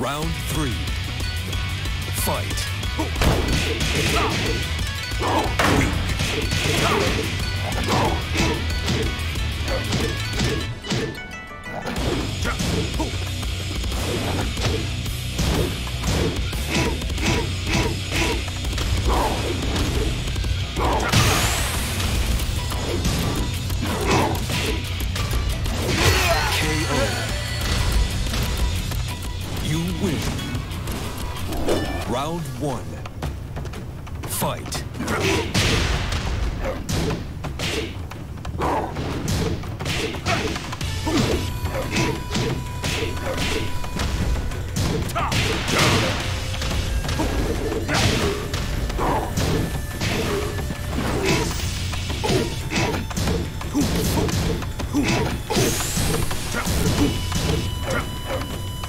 Round three. Fight. KO. You win. Round one.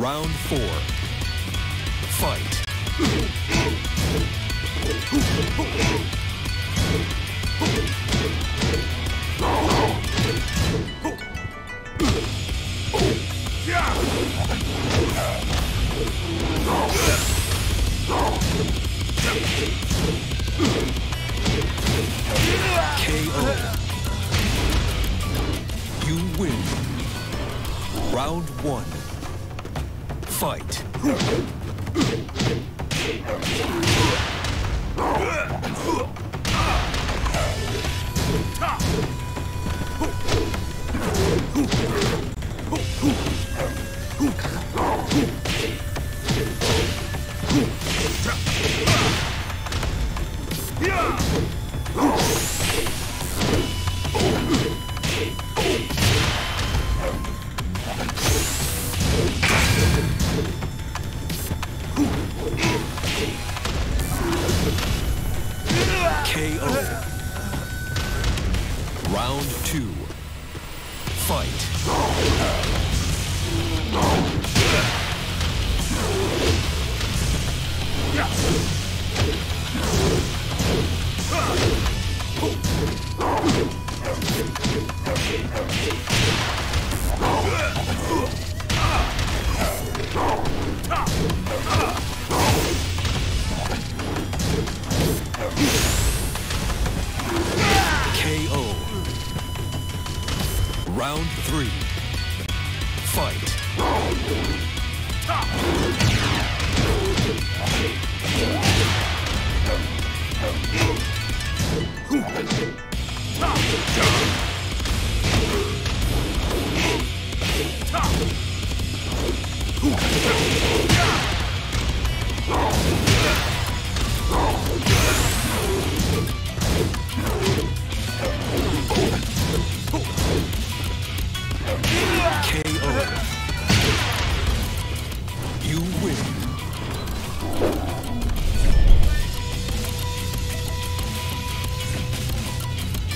Round four. Fight. KO. You win. Round one. Fight. Round two. Fight. Round three. Fight.